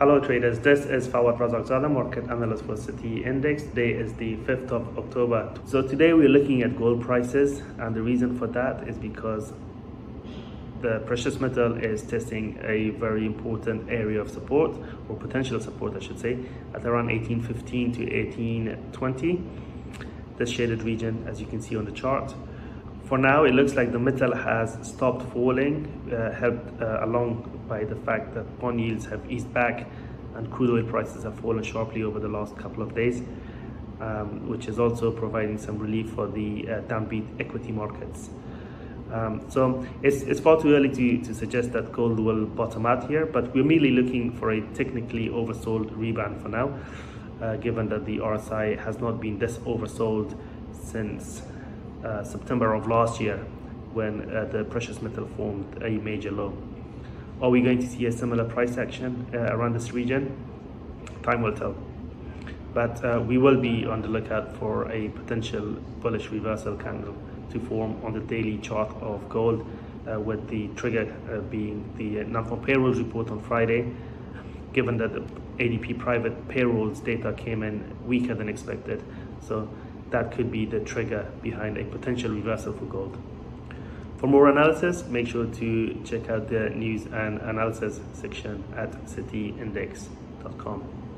Hello traders, this is Fawad Razaqzada, market analyst for City Index. Today is the 5th of October. So today we're looking at gold prices and the reason for that is because the precious metal is testing a very important area of support or potential support I should say at around 1815 to 1820 this shaded region as you can see on the chart for now it looks like the metal has stopped falling uh, helped uh, along by the fact that bond yields have eased back and crude oil prices have fallen sharply over the last couple of days um, which is also providing some relief for the uh, downbeat equity markets. Um, so it's, it's far too early to, to suggest that gold will bottom out here, but we're merely looking for a technically oversold rebound for now, uh, given that the RSI has not been this oversold since uh, September of last year when uh, the precious metal formed a major low. Are we going to see a similar price action uh, around this region? Time will tell. But uh, we will be on the lookout for a potential bullish reversal candle to form on the daily chart of gold uh, with the trigger being the non-farm payrolls report on Friday given that the ADP private payrolls data came in weaker than expected so that could be the trigger behind a potential reversal for gold. For more analysis, make sure to check out the news and analysis section at cityindex.com.